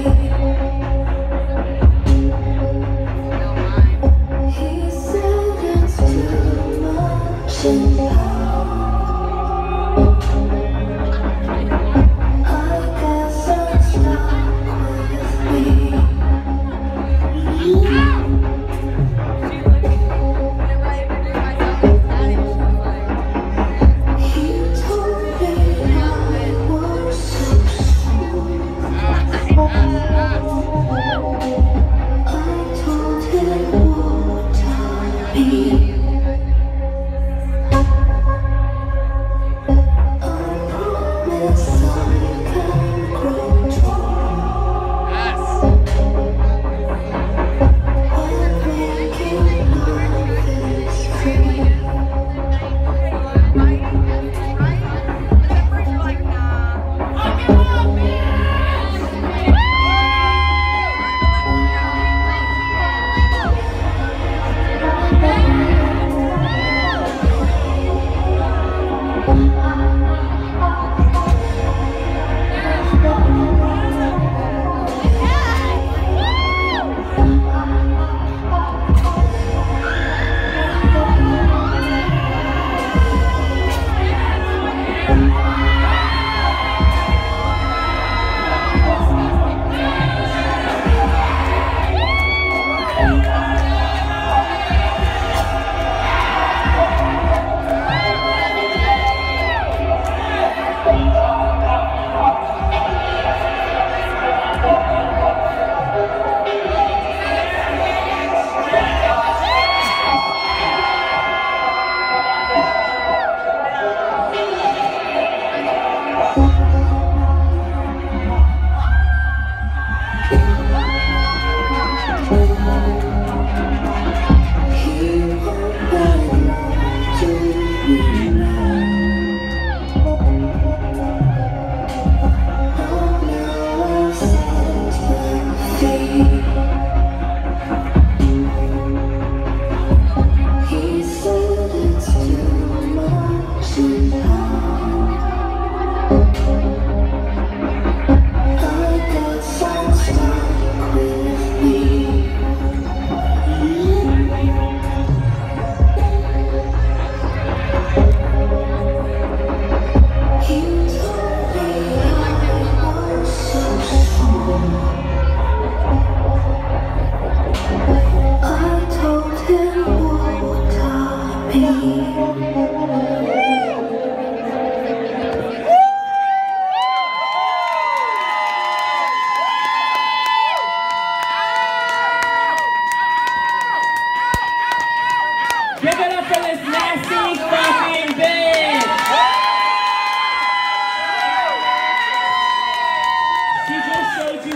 away. be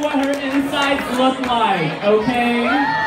what her insides look like, okay?